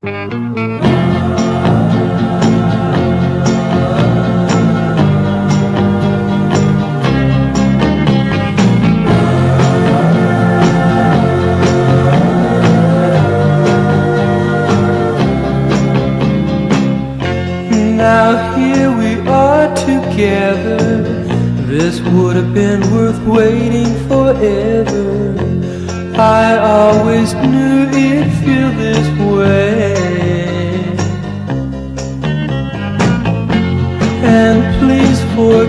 Now here we are together. This would have been worth waiting forever. I always knew it'd feel this way.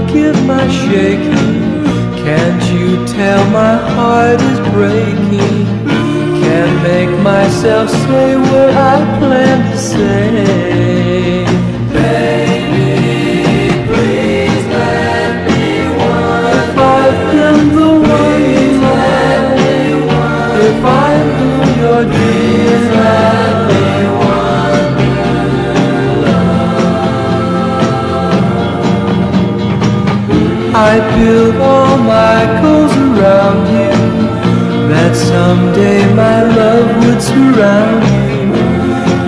Forgive my shaking. Can't you tell my heart is breaking? Can't make myself say what I plan to say. I build all my goals around you That someday my love would surround you.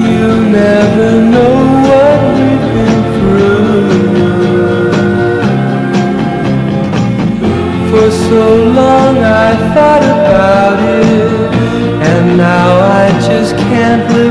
You never know what we've been through. For so long I thought about it And now I just can't live